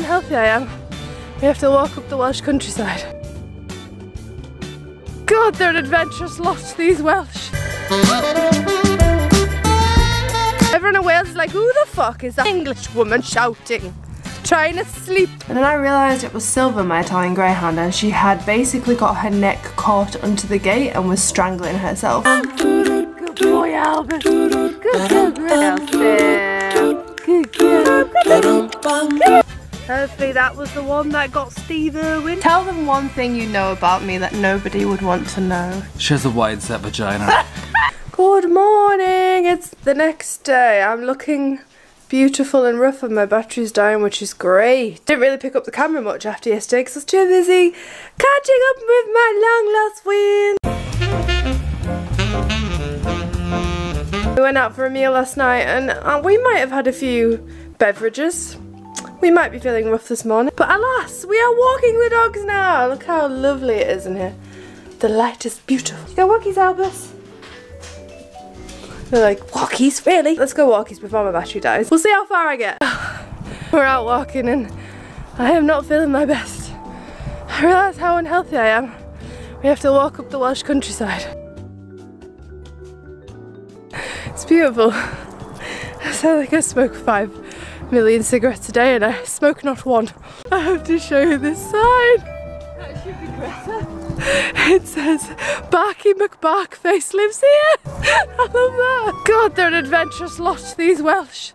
unhealthy I am. We have to walk up the Welsh countryside. God, they're an adventurous lot, these Welsh. Everyone in Wales is like, who the fuck is that English woman shouting? Trying to sleep. And then I realised it was Silver, my Italian Greyhound, and she had basically got her neck caught onto the gate and was strangling herself. Good boy, Albert. Good girl, Elsie. Good girl. Hopefully that was the one that got Steve Irwin. Tell them one thing you know about me that nobody would want to know. She has a wide set vagina. Good morning. It's the next day. I'm looking beautiful and rough and my battery's down, which is great. Didn't really pick up the camera much after yesterday because I was too busy catching up with my long lost win. We went out for a meal last night and uh, we might have had a few beverages. We might be feeling rough this morning, but alas, we are walking the dogs now. Look how lovely it is in here. The light is beautiful. You go walkies, Albus. They're like, walkies, really? Let's go walkies before my battery dies. We'll see how far I get. We're out walking and I am not feeling my best. I realise how unhealthy I am. We have to walk up the Welsh countryside. It's beautiful. I sound like I smoke five million cigarettes a day and I smoke not one. I have to show you this sign. That should be Greta. It says, Barky McBarkface lives here. I love that. God, they're an adventurous lot, these Welsh.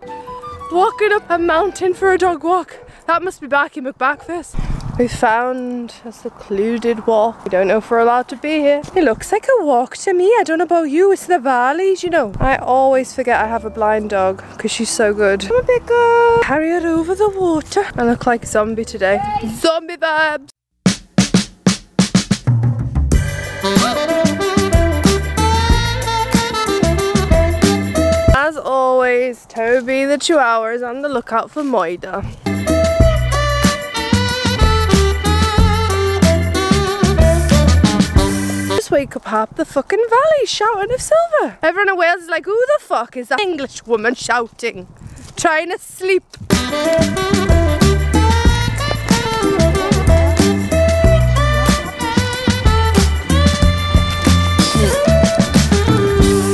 Walking up a mountain for a dog walk. That must be Barky McBarkface. We found a secluded walk. We don't know if we're allowed to be here. It looks like a walk to me. I don't know about you. It's the valleys, you know. I always forget I have a blind dog because she's so good. Come on, big. Carry her over the water. I look like a zombie today. Zombie vibes. As always, Toby the Chihuahua is on the lookout for Moida. Wake up half the fucking valley shouting of silver. Everyone in Wales is like, who the fuck is that English woman shouting? Trying to sleep.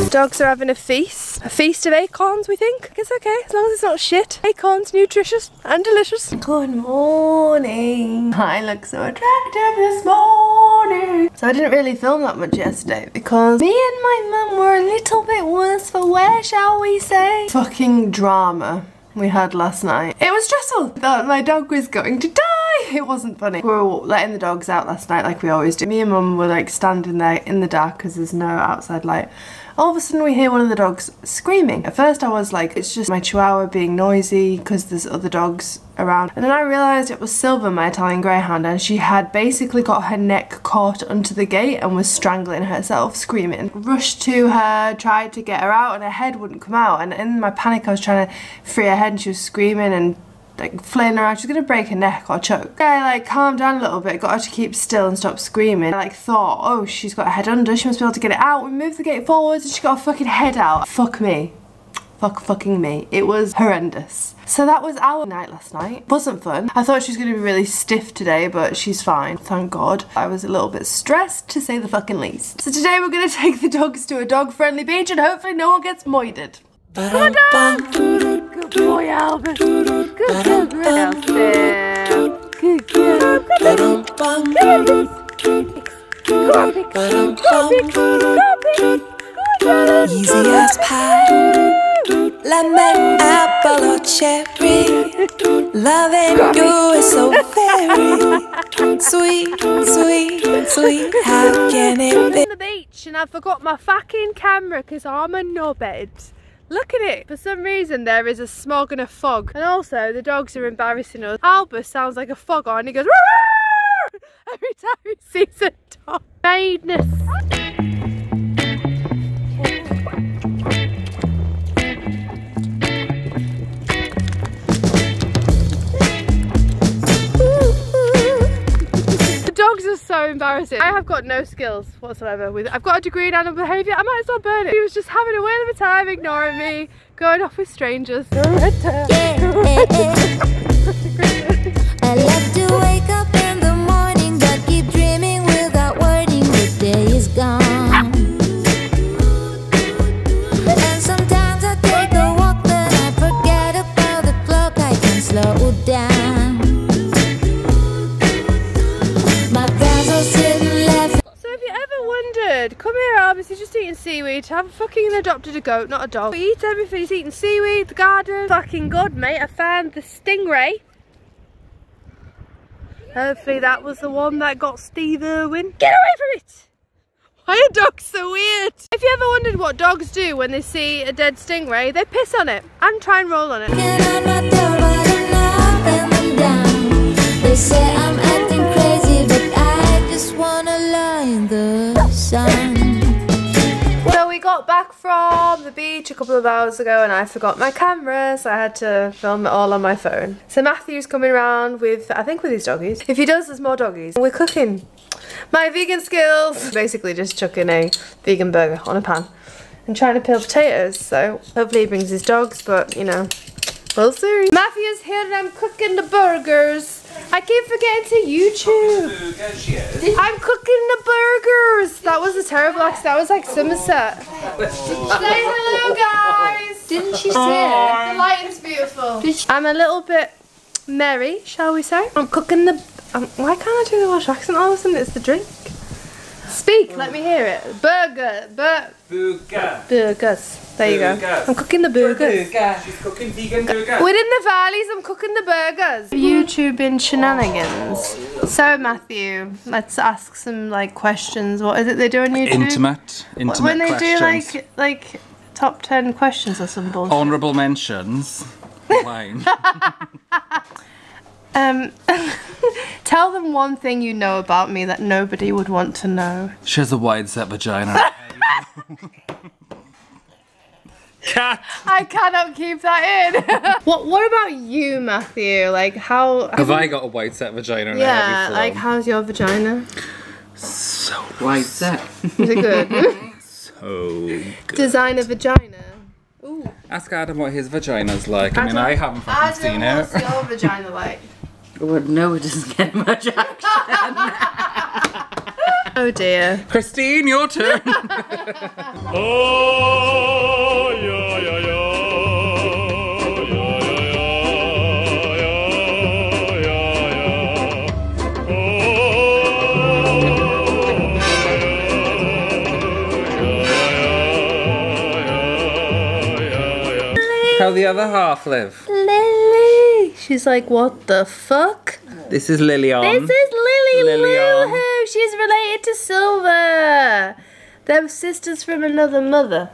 Dogs are having a feast. A feast of acorns, we think. It's okay, as long as it's not shit. Acorns, nutritious and delicious. Good morning. I look so attractive this morning. So I didn't really film that much yesterday because me and my mum were a little bit worse for wear, shall we say. Fucking drama we had last night. It was stressful. Thought my dog was going to die. It wasn't funny. We were letting the dogs out last night like we always do. Me and mum were like standing there in the dark because there's no outside light. All of a sudden we hear one of the dogs screaming. At first I was like, it's just my chihuahua being noisy because there's other dogs around. And then I realised it was Silver, my Italian Greyhound, and she had basically got her neck caught onto the gate and was strangling herself, screaming. Rushed to her, tried to get her out and her head wouldn't come out. And in my panic I was trying to free her head and she was screaming and like flailing around. She's gonna break her neck or choke. I like calmed down a little bit, got her to keep still and stop screaming. I like thought, oh, she's got her head under, she must be able to get it out. We moved the gate forwards and she got her fucking head out. Fuck me. Fuck fucking me. It was horrendous. So that was our night last night. Wasn't fun. I thought she was gonna be really stiff today, but she's fine, thank God. I was a little bit stressed to say the fucking least. So today we're gonna take the dogs to a dog friendly beach and hopefully no one gets moided. Good boy, Easy as pie, lemon, apple or cherry. Loving you is so very sweet, sweet, sweet. How can it be? on the beach and I forgot my fucking camera because I'm a knobhead. Look at it. For some reason there is a smog and a fog. And also the dogs are embarrassing us. Albus sounds like a fog on. He goes every time he sees a dog. Madness. embarrassing. I have got no skills whatsoever. With I've got a degree in animal behaviour. I might as well burn it. He was just having a whale of a time, ignoring me, going off with strangers. I love to wake up. Mate. I've fucking adopted a goat, not a dog. He eats everything. He's eating seaweed, the garden. Fucking good, mate. I found the stingray. Hopefully that was the one that got Steve Irwin. Get away from it! Why are dogs so weird? If you ever wondered what dogs do when they see a dead stingray, they piss on it and try and roll on it. Back from the beach a couple of hours ago and I forgot my camera so I had to film it all on my phone. So Matthew's coming around with, I think with his doggies. If he does, there's more doggies. We're cooking. My vegan skills. Basically just chucking a vegan burger on a pan and trying to peel potatoes. So hopefully he brings his dogs, but you know, we'll see. Matthew's here and I'm cooking the burgers. I keep forgetting to YouTube. I'm cooking the burgers. That was a terrible accent. That was like Somerset. Say hello, guys. Didn't she say it? The lighting's beautiful. I'm a little bit merry, shall we say? I'm cooking the. Um, why can't I do the Welsh accent all of a sudden? It's the drink. Speak, let me hear it. Burger, bur Burger. burgers. There you go. I'm cooking the burgers. She's cooking vegan burger. Within the valleys, I'm cooking the burgers. YouTubing shenanigans. So Matthew, let's ask some like questions. What is it they do on YouTube? Intimate. Intimate when they questions. do like like top ten questions or some bullshit. Honourable mentions. Line. Um, tell them one thing you know about me that nobody would want to know. she has a wide set vagina. Cat. I cannot keep that in. what What about you, Matthew? Like how? Have I got a wide set vagina? yeah, heavy like how's your vagina? So Why set? Is it good? so. Design a vagina. Ooh. Ask Adam what his vagina's like. I mean, I haven't fucking seen what's it. your vagina like? Well, no, it doesn't get much action. Oh dear. Christine, your turn. How the other half live? Lily. She's like, what the fuck? This is Lilian. This is Lily Lillian. Lou Who. She's related to Silver. They're sisters from another mother.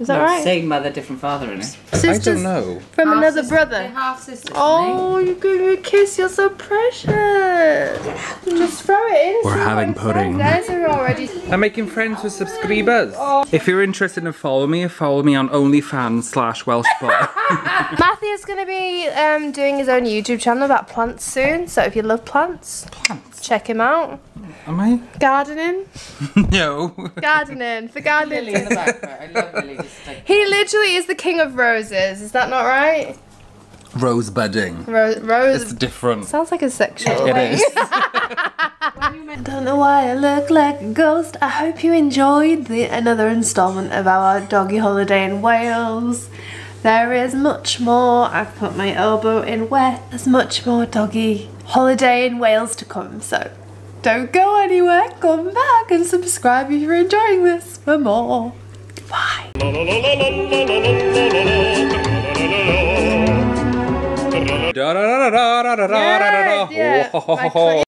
Is that right? Same mother, different father, in it. I Sisters don't know. from another brother. half sisters. Oh, you gave me a kiss. You're so precious. Just throw it in. We're having pudding. says. Guys are already. I'm making friends with subscribers. If you're interested in follow me, follow me on OnlyFans slash Welsh boy. Matthew's going to be um, doing his own YouTube channel about plants soon. So if you love plants, Plants? check him out. Am I? Gardening, No. gardening for gardening. Lily in the back. I love Lily. Like, He literally is the king of roses. Is that not right? Rose budding. Ro- rose. It's different. Sounds like a sexual. It is. I don't know why I look like a ghost. I hope you enjoyed the another instalment of our doggy holiday in Wales. There is much more. I've put my elbow in wet. There's much more doggy holiday in Wales to come. So don't go anywhere. Come back and subscribe if you're enjoying this for more. Bye.